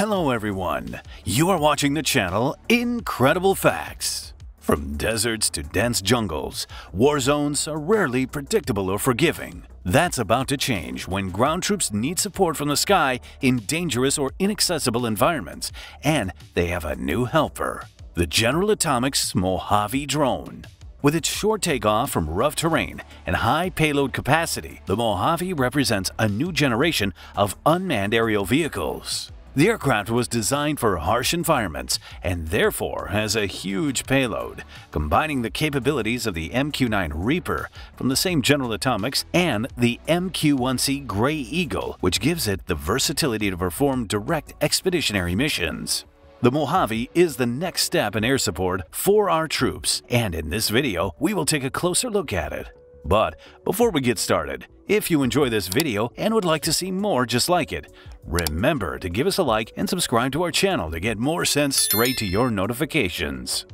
Hello everyone, you are watching the channel Incredible Facts. From deserts to dense jungles, war zones are rarely predictable or forgiving. That's about to change when ground troops need support from the sky in dangerous or inaccessible environments, and they have a new helper, the General Atomics Mojave drone. With its short takeoff from rough terrain and high payload capacity, the Mojave represents a new generation of unmanned aerial vehicles. The aircraft was designed for harsh environments and therefore has a huge payload, combining the capabilities of the MQ-9 Reaper from the same General Atomics and the MQ-1C Gray Eagle, which gives it the versatility to perform direct expeditionary missions. The Mojave is the next step in air support for our troops, and in this video, we will take a closer look at it. But before we get started, if you enjoy this video and would like to see more just like it, remember to give us a like and subscribe to our channel to get more sent straight to your notifications.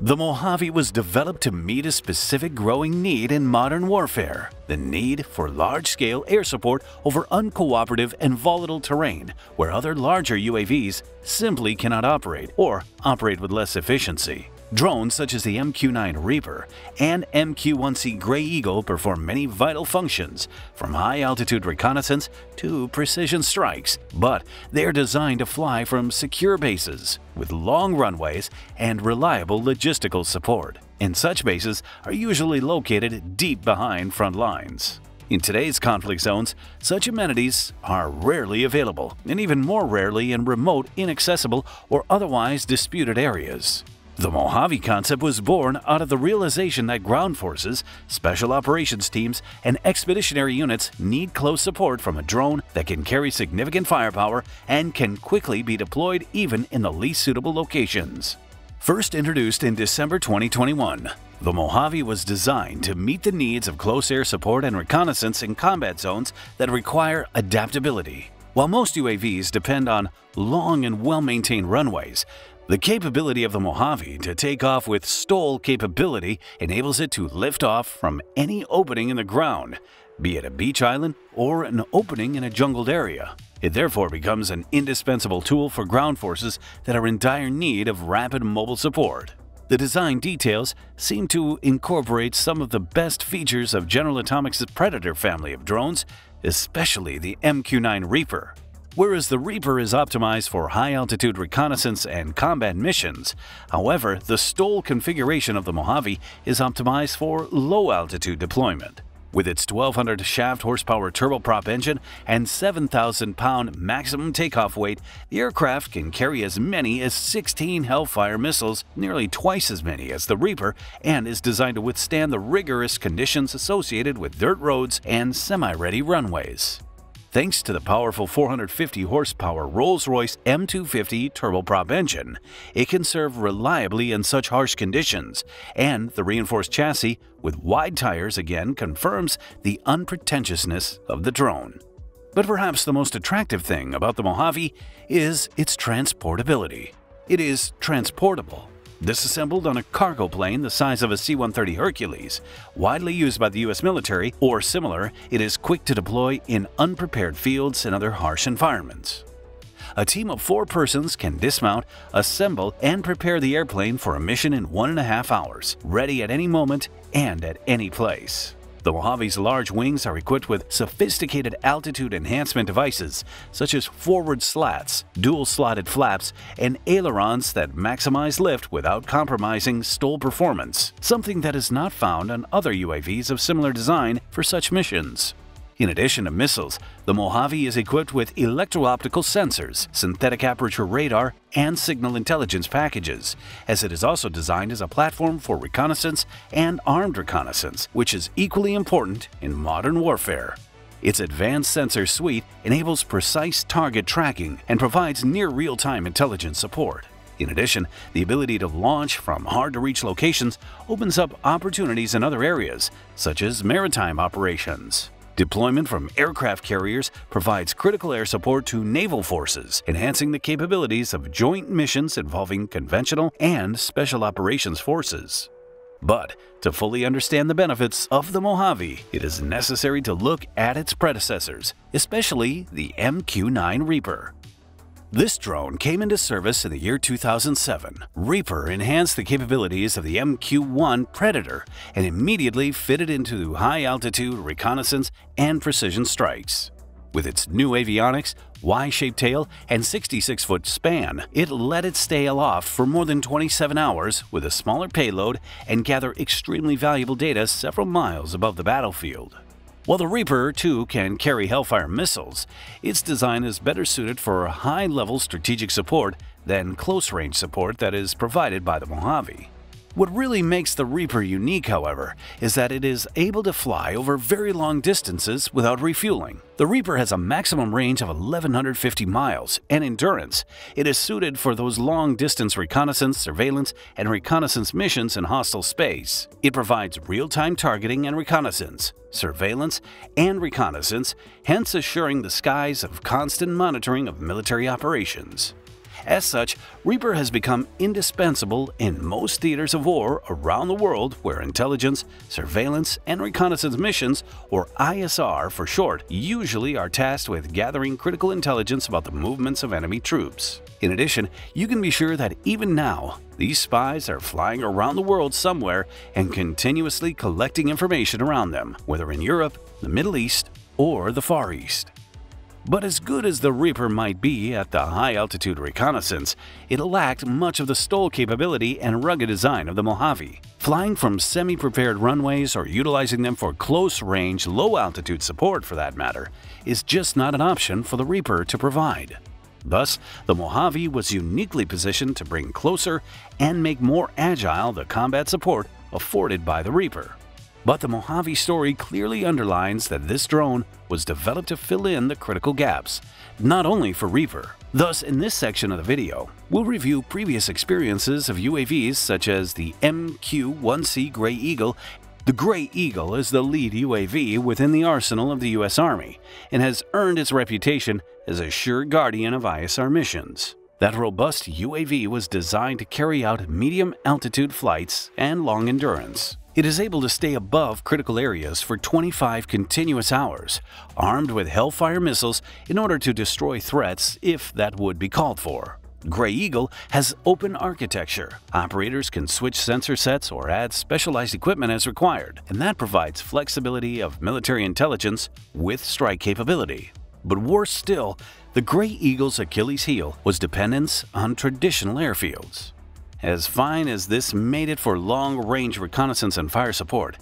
The Mojave was developed to meet a specific growing need in modern warfare, the need for large-scale air support over uncooperative and volatile terrain where other larger UAVs simply cannot operate or operate with less efficiency. Drones such as the MQ-9 Reaper and MQ-1C Gray Eagle perform many vital functions, from high-altitude reconnaissance to precision strikes, but they are designed to fly from secure bases with long runways and reliable logistical support. And such bases are usually located deep behind front lines. In today's conflict zones, such amenities are rarely available, and even more rarely in remote, inaccessible, or otherwise disputed areas. The Mojave concept was born out of the realization that ground forces, special operations teams, and expeditionary units need close support from a drone that can carry significant firepower and can quickly be deployed even in the least suitable locations. First introduced in December 2021, the Mojave was designed to meet the needs of close air support and reconnaissance in combat zones that require adaptability. While most UAVs depend on long and well-maintained runways, the capability of the Mojave to take off with STOL capability enables it to lift off from any opening in the ground, be it a beach island or an opening in a jungled area. It therefore becomes an indispensable tool for ground forces that are in dire need of rapid mobile support. The design details seem to incorporate some of the best features of General Atomics' Predator family of drones, especially the MQ-9 Reaper. Whereas the Reaper is optimized for high-altitude reconnaissance and combat missions, however, the STOL configuration of the Mojave is optimized for low-altitude deployment. With its 1200 shaft horsepower turboprop engine and 7,000 pound maximum takeoff weight, the aircraft can carry as many as 16 Hellfire missiles, nearly twice as many as the Reaper, and is designed to withstand the rigorous conditions associated with dirt roads and semi-ready runways. Thanks to the powerful 450 horsepower Rolls-Royce M250 turboprop engine, it can serve reliably in such harsh conditions, and the reinforced chassis with wide tires again confirms the unpretentiousness of the drone. But perhaps the most attractive thing about the Mojave is its transportability. It is transportable Disassembled on a cargo plane the size of a C-130 Hercules, widely used by the U.S. military or similar, it is quick to deploy in unprepared fields and other harsh environments. A team of four persons can dismount, assemble, and prepare the airplane for a mission in one and a half hours, ready at any moment and at any place. The Mojave's large wings are equipped with sophisticated altitude enhancement devices such as forward slats, dual-slotted flaps, and ailerons that maximize lift without compromising stall performance, something that is not found on other UAVs of similar design for such missions. In addition to missiles, the Mojave is equipped with electro-optical sensors, synthetic aperture radar, and signal intelligence packages, as it is also designed as a platform for reconnaissance and armed reconnaissance, which is equally important in modern warfare. Its advanced sensor suite enables precise target tracking and provides near real-time intelligence support. In addition, the ability to launch from hard-to-reach locations opens up opportunities in other areas, such as maritime operations. Deployment from aircraft carriers provides critical air support to naval forces, enhancing the capabilities of joint missions involving conventional and special operations forces. But to fully understand the benefits of the Mojave, it is necessary to look at its predecessors, especially the MQ-9 Reaper. This drone came into service in the year 2007. Reaper enhanced the capabilities of the MQ-1 Predator and immediately fitted into high-altitude reconnaissance and precision strikes. With its new avionics, Y-shaped tail, and 66-foot span, it let it stay aloft for more than 27 hours with a smaller payload and gather extremely valuable data several miles above the battlefield. While the Reaper 2 can carry Hellfire missiles, its design is better suited for high-level strategic support than close-range support that is provided by the Mojave. What really makes the Reaper unique, however, is that it is able to fly over very long distances without refueling. The Reaper has a maximum range of 1,150 miles and endurance. It is suited for those long-distance reconnaissance, surveillance, and reconnaissance missions in hostile space. It provides real-time targeting and reconnaissance, surveillance, and reconnaissance, hence assuring the skies of constant monitoring of military operations. As such, Reaper has become indispensable in most theaters of war around the world where intelligence, surveillance, and reconnaissance missions, or ISR for short, usually are tasked with gathering critical intelligence about the movements of enemy troops. In addition, you can be sure that even now, these spies are flying around the world somewhere and continuously collecting information around them, whether in Europe, the Middle East, or the Far East. But as good as the Reaper might be at the high-altitude reconnaissance, it lacked much of the STOL capability and rugged design of the Mojave. Flying from semi-prepared runways or utilizing them for close-range, low-altitude support for that matter, is just not an option for the Reaper to provide. Thus, the Mojave was uniquely positioned to bring closer and make more agile the combat support afforded by the Reaper. But the Mojave story clearly underlines that this drone was developed to fill in the critical gaps, not only for Reaper. Thus, in this section of the video, we'll review previous experiences of UAVs such as the MQ-1C Gray Eagle the Gray Eagle is the lead UAV within the arsenal of the U.S. Army and has earned its reputation as a sure guardian of ISR missions. That robust UAV was designed to carry out medium altitude flights and long endurance. It is able to stay above critical areas for 25 continuous hours, armed with Hellfire missiles in order to destroy threats if that would be called for. Gray Eagle has open architecture. Operators can switch sensor sets or add specialized equipment as required, and that provides flexibility of military intelligence with strike capability. But worse still, the Gray Eagle's Achilles heel was dependence on traditional airfields. As fine as this made it for long-range reconnaissance and fire support,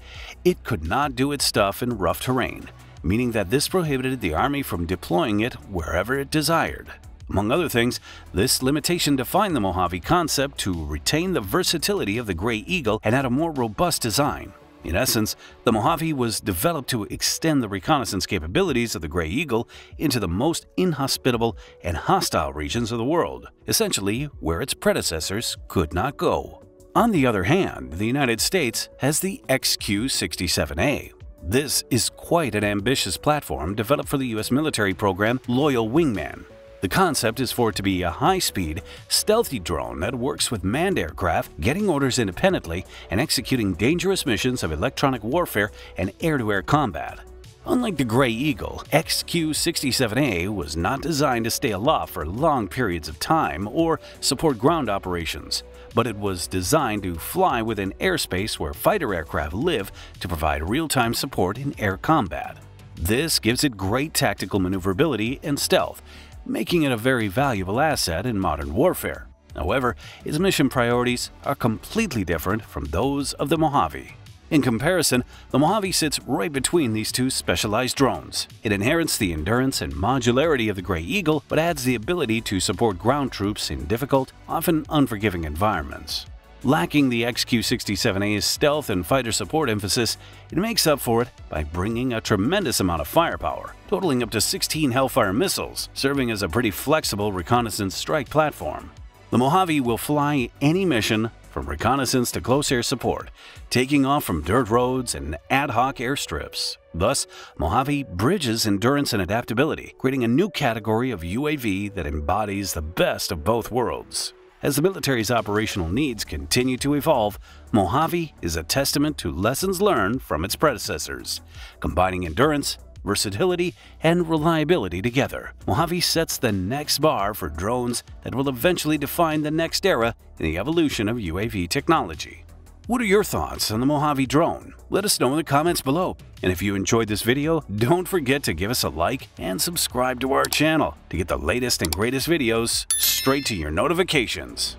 it could not do its stuff in rough terrain, meaning that this prohibited the Army from deploying it wherever it desired. Among other things, this limitation defined the Mojave concept to retain the versatility of the Gray Eagle and add a more robust design. In essence, the Mojave was developed to extend the reconnaissance capabilities of the Gray Eagle into the most inhospitable and hostile regions of the world, essentially where its predecessors could not go. On the other hand, the United States has the XQ-67A. This is quite an ambitious platform developed for the U.S. military program Loyal Wingman, the concept is for it to be a high-speed, stealthy drone that works with manned aircraft, getting orders independently and executing dangerous missions of electronic warfare and air-to-air -air combat. Unlike the Gray Eagle, XQ-67A was not designed to stay aloft for long periods of time or support ground operations, but it was designed to fly within airspace where fighter aircraft live to provide real-time support in air combat. This gives it great tactical maneuverability and stealth, making it a very valuable asset in modern warfare. However, its mission priorities are completely different from those of the Mojave. In comparison, the Mojave sits right between these two specialized drones. It inherits the endurance and modularity of the Gray Eagle, but adds the ability to support ground troops in difficult, often unforgiving environments. Lacking the XQ-67A's stealth and fighter support emphasis, it makes up for it by bringing a tremendous amount of firepower, totaling up to 16 Hellfire missiles, serving as a pretty flexible reconnaissance strike platform. The Mojave will fly any mission from reconnaissance to close air support, taking off from dirt roads and ad hoc airstrips. Thus, Mojave bridges endurance and adaptability, creating a new category of UAV that embodies the best of both worlds. As the military's operational needs continue to evolve, Mojave is a testament to lessons learned from its predecessors, combining endurance, versatility, and reliability together. Mojave sets the next bar for drones that will eventually define the next era in the evolution of UAV technology. What are your thoughts on the Mojave drone? Let us know in the comments below. And if you enjoyed this video, don't forget to give us a like and subscribe to our channel to get the latest and greatest videos straight to your notifications.